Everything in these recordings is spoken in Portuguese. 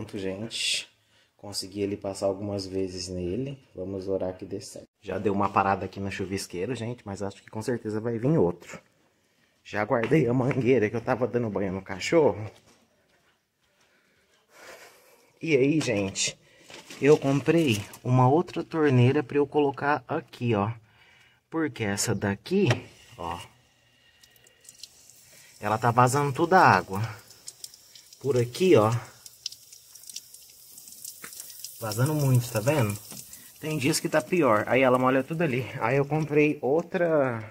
pronto, gente. Consegui ele passar algumas vezes nele. Vamos orar que dê certo. Já deu uma parada aqui no chuvisqueiro, gente, mas acho que com certeza vai vir outro. Já guardei a mangueira que eu tava dando banho no cachorro. E aí, gente, eu comprei uma outra torneira para eu colocar aqui, ó. Porque essa daqui, ó, ela tá vazando toda a água. Por aqui, ó, vazando muito, tá vendo? Tem dias que tá pior. Aí ela molha tudo ali. Aí eu comprei outra...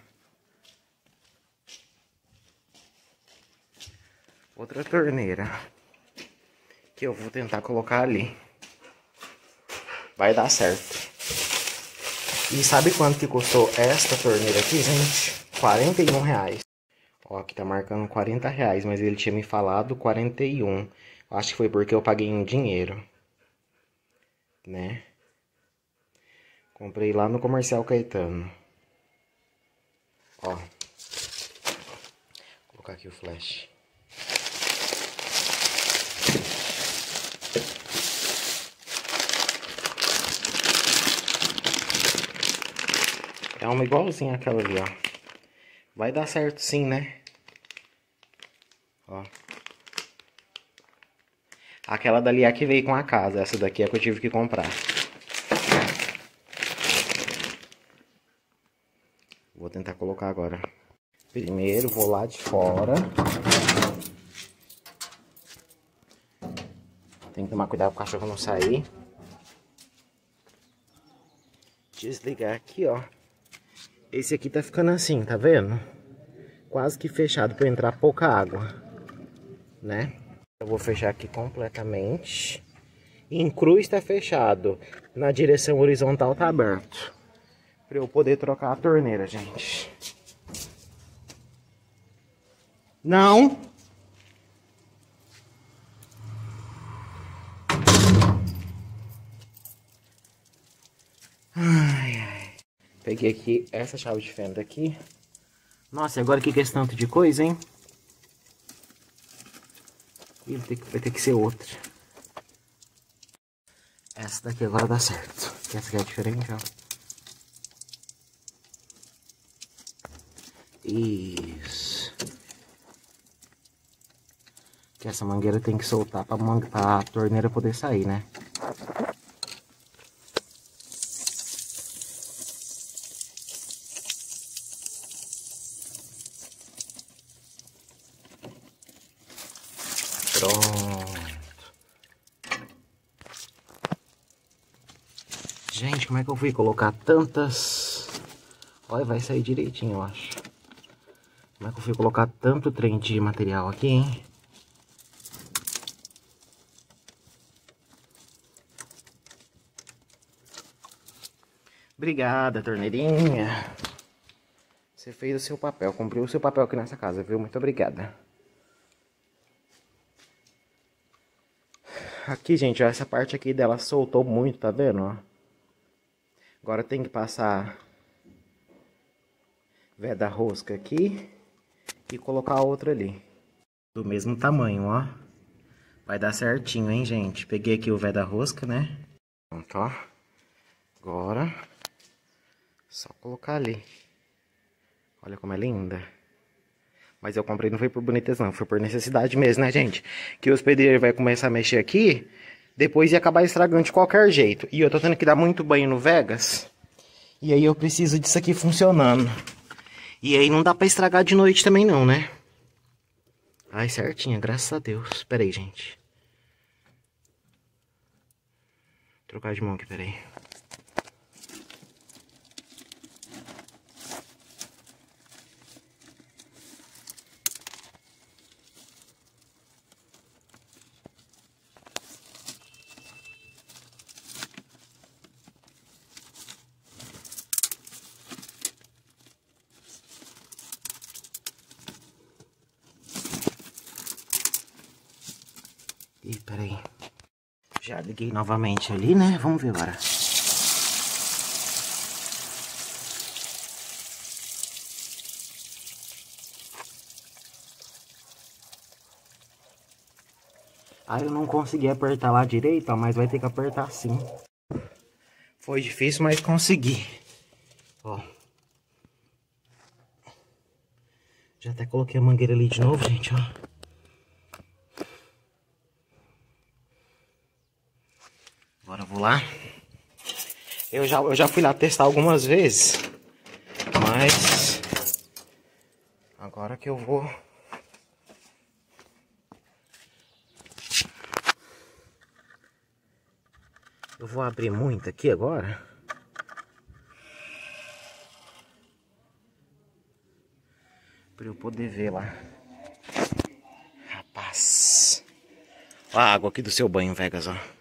Outra torneira. Que eu vou tentar colocar ali. Vai dar certo. E sabe quanto que custou esta torneira aqui, gente? 41 reais. Ó, aqui tá marcando 40 reais, mas ele tinha me falado 41. Acho que foi porque eu paguei em dinheiro. Né? Comprei lá no Comercial Caetano. Ó. Vou colocar aqui o flash. É uma igualzinha aquela ali, ó. Vai dar certo sim, né? Ó. Aquela dali é a que veio com a casa. Essa daqui é que eu tive que comprar. Vou tentar colocar agora. Primeiro vou lá de fora. Tem que tomar cuidado para o cachorro não sair. Desligar aqui, ó. Esse aqui tá ficando assim, tá vendo? Quase que fechado para entrar pouca água, né? Eu vou fechar aqui completamente. Em cruz tá fechado. Na direção horizontal tá aberto. Para eu poder trocar a torneira, gente. Não! Ai, ai. Peguei aqui essa chave de fenda aqui. Nossa, e agora que é esse tanto de coisa, hein? Vai ter, que, vai ter que ser outra. Essa daqui agora dá certo. Essa aqui é diferente, ó. Isso. Que essa mangueira tem que soltar pra, man... pra torneira poder sair, né? Pronto. Gente, como é que eu fui colocar tantas... Olha, vai sair direitinho, eu acho. Como é que eu fui colocar tanto trem de material aqui, hein? Obrigada, torneirinha. Você fez o seu papel, cumpriu o seu papel aqui nessa casa, viu? Muito obrigada. Aqui, gente, ó, essa parte aqui dela soltou muito, tá vendo, ó? Agora tem que passar veda rosca aqui e colocar a outra ali. Do mesmo tamanho, ó. Vai dar certinho, hein, gente? Peguei aqui o veda rosca, né? Pronto, ó. Agora, só colocar ali. Olha como é linda. Mas eu comprei não foi por boniteza não, foi por necessidade mesmo, né, gente? Que os pedreiros vai começar a mexer aqui, depois ia acabar estragando de qualquer jeito. E eu tô tendo que dar muito banho no Vegas. E aí eu preciso disso aqui funcionando. E aí não dá pra estragar de noite também não, né? Ai, certinha, graças a Deus. Pera aí, gente. Vou trocar de mão aqui, pera aí. Já liguei novamente ali, né? Vamos ver agora. Aí eu não consegui apertar lá direito, ó, mas vai ter que apertar sim. Foi difícil, mas consegui. Ó. Já até coloquei a mangueira ali de novo, gente, ó. Agora eu vou lá. Eu já, eu já fui lá testar algumas vezes. Mas... Agora que eu vou Eu vou abrir muito aqui agora. Pra eu poder ver lá. Rapaz. A água aqui do seu banho, Vegas, ó.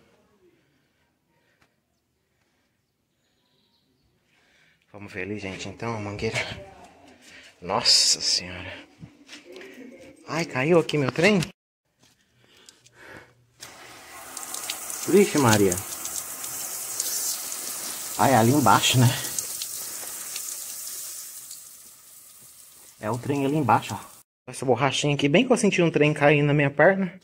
Vamos ver ali, gente, então, a mangueira. Nossa senhora. Ai, caiu aqui meu trem? Vixe, Maria. É ali embaixo, né? É o trem ali embaixo, ó. Essa borrachinha aqui, bem que eu senti um trem caindo na minha perna.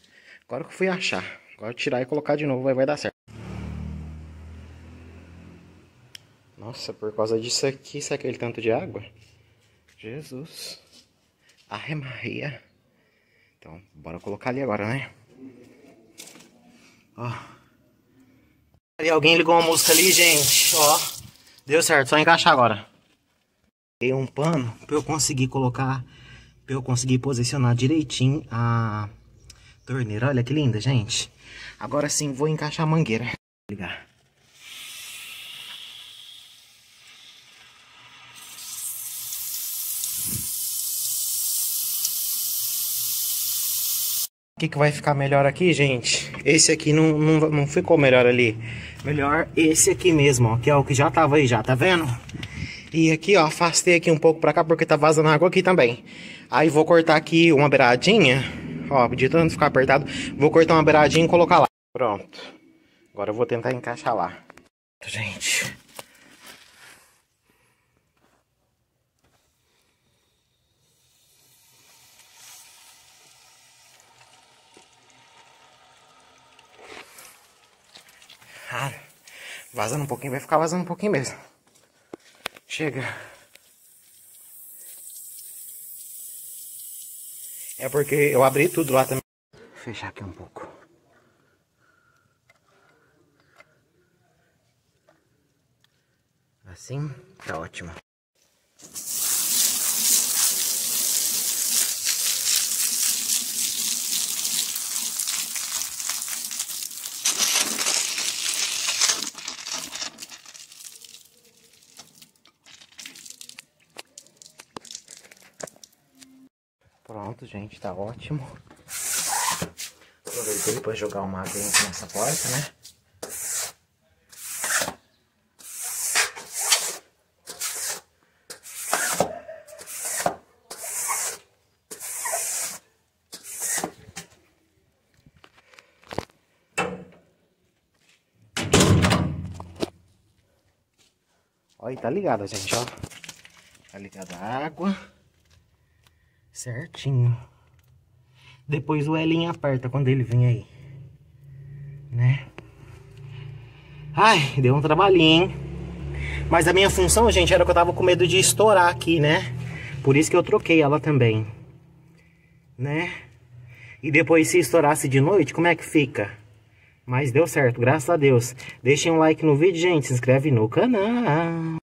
Agora que eu fui achar. Agora tirar e colocar de novo, vai, vai dar certo. Nossa, por causa disso aqui, é aquele tanto de água? Jesus. Arre Maria. Então, bora colocar ali agora, né? Ó. Ali alguém ligou uma música ali, gente. Ó, deu certo, só encaixar agora. Peguei um pano pra eu conseguir colocar, pra eu conseguir posicionar direitinho a torneira. Olha que linda, gente. Agora sim, vou encaixar a mangueira. Vou ligar. O que, que vai ficar melhor aqui, gente? Esse aqui não, não, não ficou melhor ali. Melhor esse aqui mesmo, ó. Que é o que já tava aí já, tá vendo? E aqui, ó, afastei aqui um pouco pra cá porque tá vazando água aqui também. Aí vou cortar aqui uma beiradinha. Ó, de tanto ficar apertado, vou cortar uma beiradinha e colocar lá. Pronto. Agora eu vou tentar encaixar lá. Gente... vazando um pouquinho, vai ficar vazando um pouquinho mesmo. Chega. É porque eu abri tudo lá também. Vou fechar aqui um pouco. Assim, tá ótimo. Pronto, gente, tá ótimo. Aproveitei para jogar uma água nessa porta, né? Olha, tá ligada, gente, ó. Tá ligada a água. Certinho. Depois o Elinho aperta quando ele vem aí. Né? Ai, deu um trabalhinho, hein? Mas a minha função, gente, era que eu tava com medo de estourar aqui, né? Por isso que eu troquei ela também. Né? E depois se estourasse de noite, como é que fica? Mas deu certo, graças a Deus. Deixem um like no vídeo, gente. Se inscreve no canal.